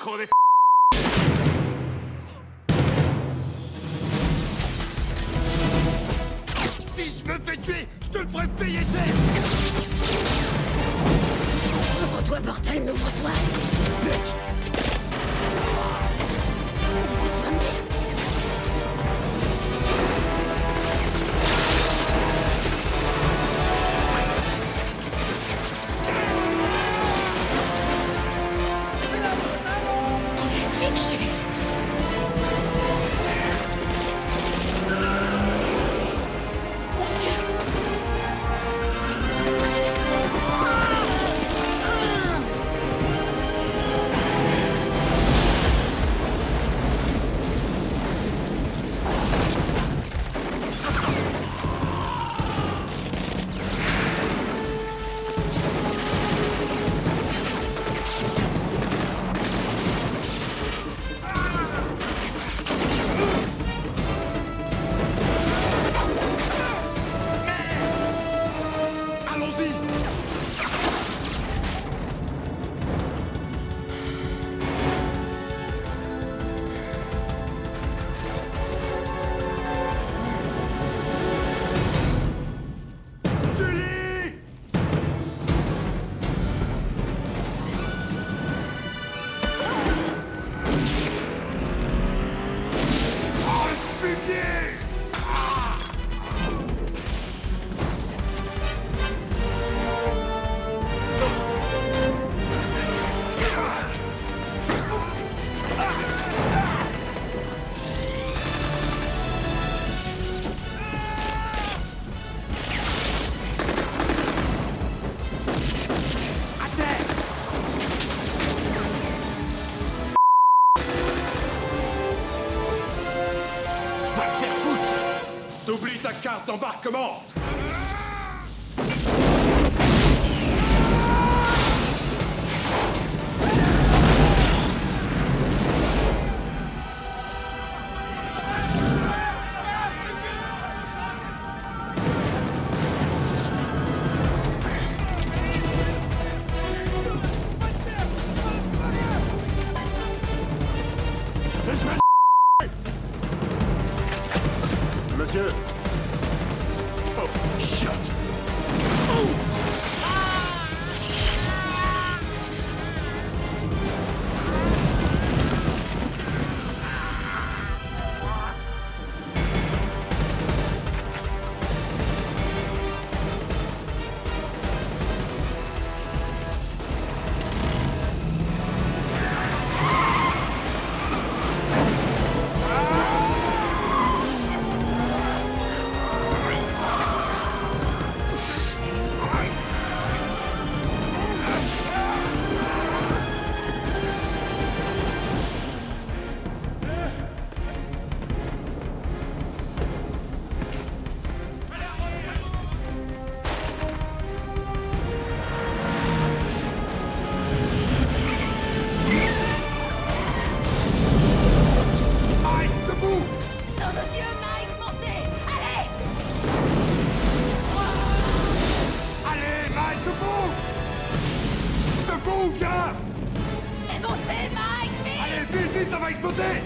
Si je me fais tuer, je te ferai payer cher. Ouvre-toi, bordel, Ouvre-toi, Thanksgiving. T'oublies ta carte d'embarquement Monsieur Oh, chiotte ça va exploser